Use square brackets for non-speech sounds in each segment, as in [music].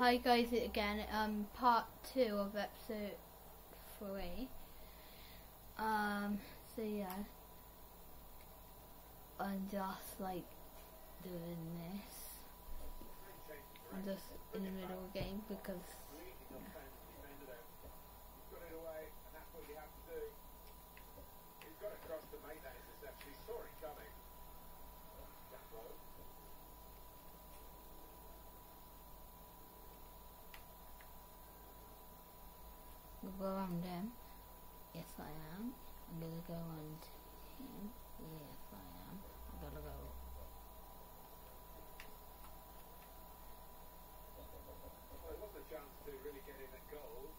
hi guys again. Um, part two of episode three. Um, so yeah, I'm just like doing this. I'm just in the middle of the game because go around him. Yes, I am. I'm gonna go around him. Yes, I am. I'm gonna go. Well, it wasn't a chance to really get in a goal.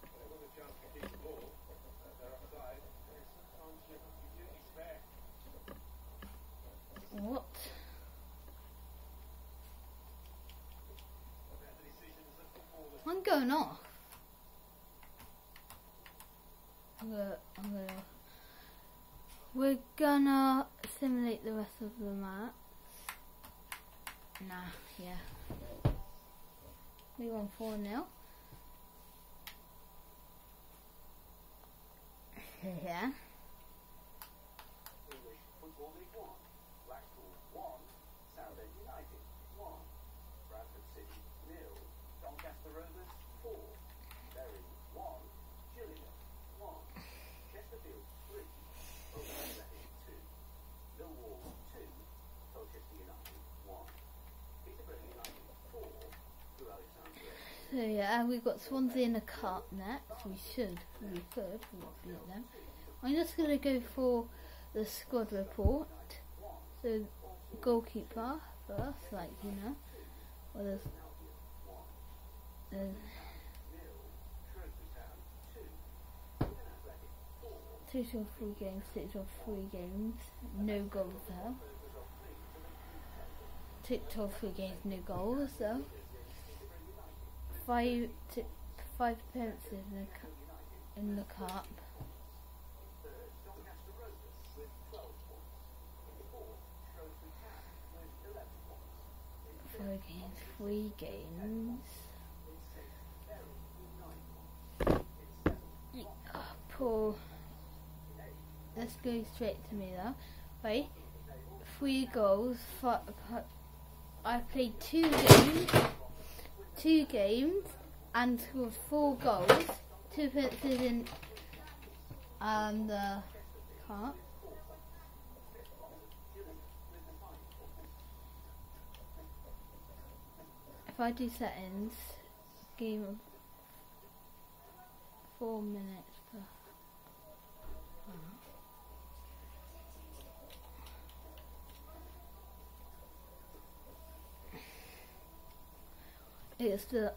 But it was a chance to keep the ball. They're offside. Sometimes you have to duty spare. What? About the decisions that footballers I'm going off. We're gonna simulate the rest of the match. Nah, yeah. We won 4 0. [laughs] yeah. Yeah, we've got Swansea in the cup next. We should, we could, we beat them. I'm just gonna go for the squad report. So goalkeeper first, like you know. Well, there's, there's two or three games, six or three games, no goals though. Six or three games, no goals though. Five, five appearances in the cu- in the cup. Four games, three games. Oh, poor. Let's go straight to me though. Right, three goals. Fi- fi- I played two games, two games, and scored four goals. Two appearances in um, the cup. If I do settings, game of four minutes per. It's the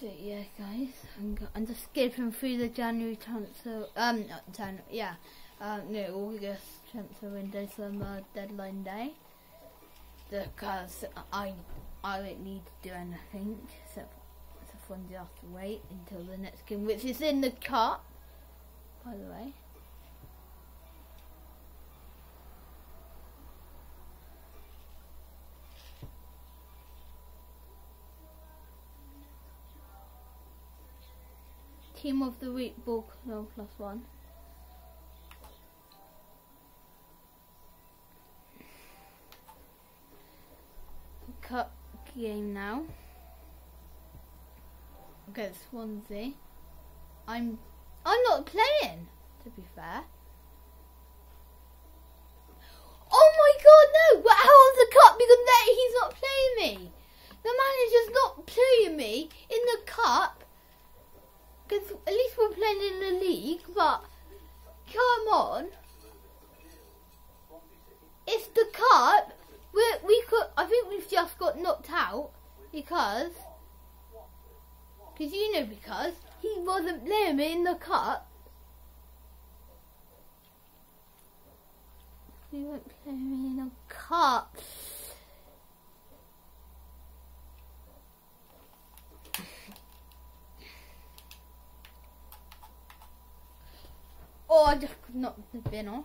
So yeah, guys, I'm, I'm just skipping through the January transfer. Um, not January, yeah, um, no August transfer window, summer deadline day. Because I, I don't need to do anything except for just have to wait until the next game, which is in the cup, by the way. Team of the week, ball no plus one. Game now. Okay, Swansea. I'm I'm not playing, to be fair. Oh my god, no! But how is the cup because that he's not playing me? The manager's not playing me in the cup. Because at least we're playing in the league, but come on. It's the cup we we could. I think we've just got knocked out because because you know because he wasn't playing in the cup. He wasn't playing in the cup. [laughs] Oh, I just could not have been off.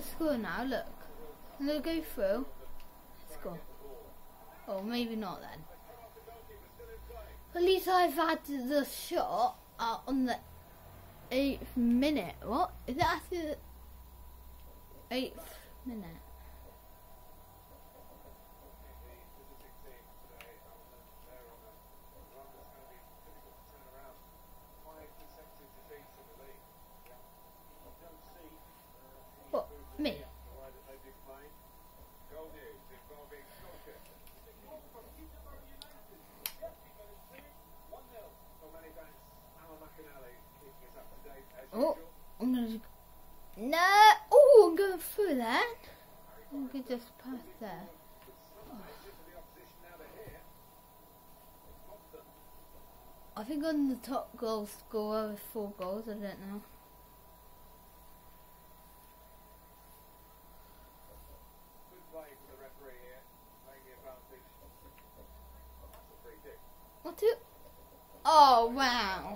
Score now. Look, I'm gonna go through. Score. Oh, maybe not then. At least I've had the shot uh, on the eighth minute. What is it after the eighth minute? What me? Oh, I'm gonna. No. Oh, I'm going through that. I'm just pass there. I think on the top goal scorer with four goals. I don't know. What? Do? Oh wow.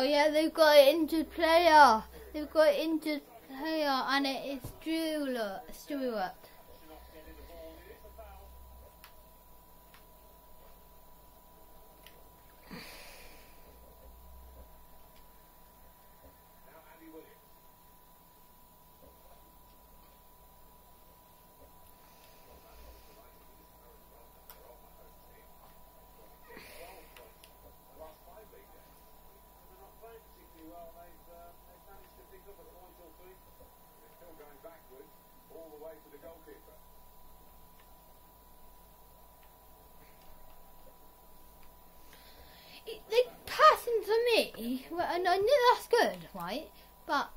Oh yeah, they've got an injured player. They've got an injured player, and it is Stewart. Stewart. Now Andy Williams. Last five league games. They're not playing particularly well. They've, uh, they've managed to pick up a point or two. They're still going backwards all the way to the goalkeeper. They passing to me, well, I knew that's good, right? But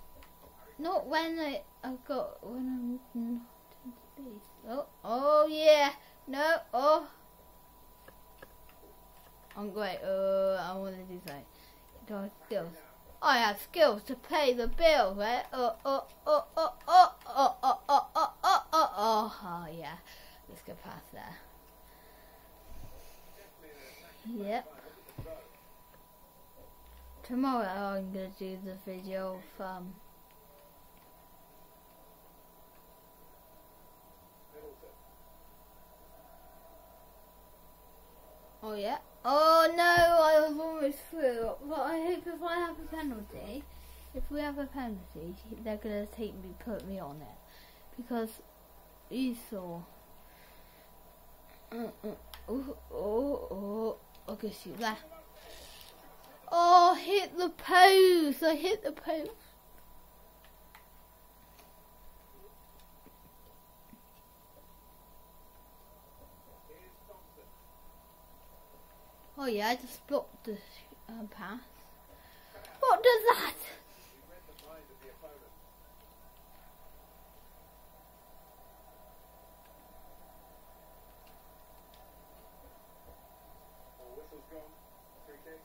not when I I've got when I'm not in space. Oh, oh yeah, no, oh. I'm great. Uh, I want to do something. I skills? I have skills to pay the bill, right? Oh, oh, oh, oh, oh, oh, oh, oh, oh, oh, oh, oh, oh, yeah. Let's go past there. Yep. Tomorrow I'm gonna do the video of um Oh yeah. Oh no, I was almost through. But I hope if I have a penalty, if we have a penalty, they're gonna take me, put me on it, because you saw. Uh, uh, oh, oh, oh, I can shoot that. Oh, hit the post! I hit the post. Oh yeah, I just blocked the uh, pass. What does that? He read the mind of the opponent. Oh, whistle's gone. Free kick.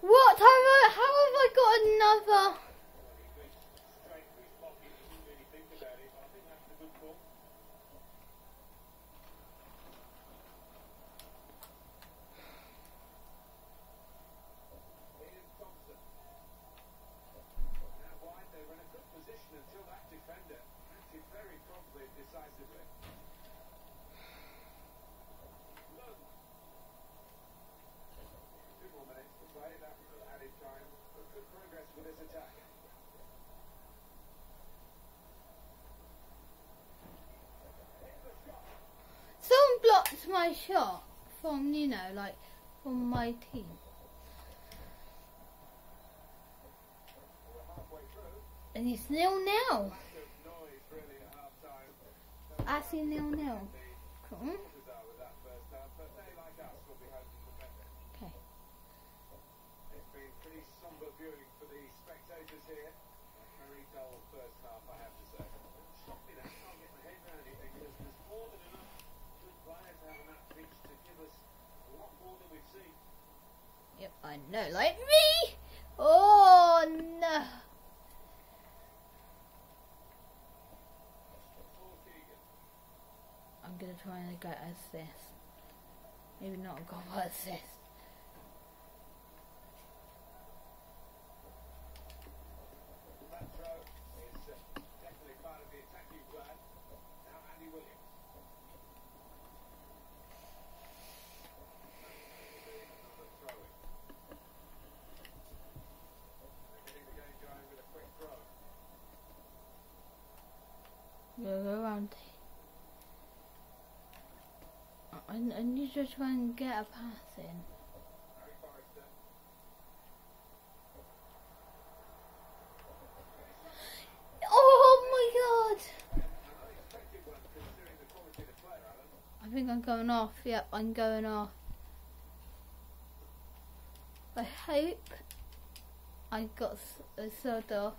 What have I? How have I got another? Well, he reached straight to his pocket. He didn't really think about it, but I think that's a good call. Here's Thompson. Now wide, they were in a good position until that defender acted very promptly and decisively. Lund. Two more minutes to play, that added time, but good progress with this attack. Someone blocked my shot from you know like from my team. And it's nil nil. Actually nil nil. Cool. supporters are with that first half, but they like us will be hoping for better. Okay. It's been pretty somber viewing for the spectators here. A very dull first half, I have to say. Stop me that. Can't get my head around it because there's more than enough good players out on that pitch to give us a lot more than we've seen. Yep, I know. Like me. Oh no. Paul Keegan. I'm gonna try and get assist. Maybe not a goal but [laughs] assist. That throw is uh, definitely part of the attacking plan. Now Andy Williams. Another throw in. They're getting the game going with a quick throw. Go go around. I, I need to try and get a pass in. Oh my god! I think I'm going off. Yep, I'm going off. I hope I got s- uh, off.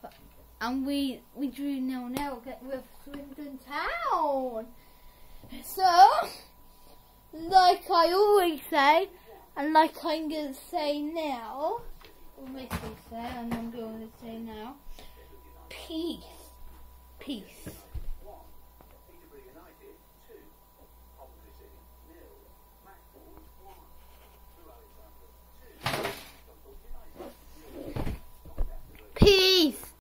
And we we drew nil nil with Swindon Town. So, like I always say, and like I'm going to say now, say, and I'm going to say now, peace, peace. Peace.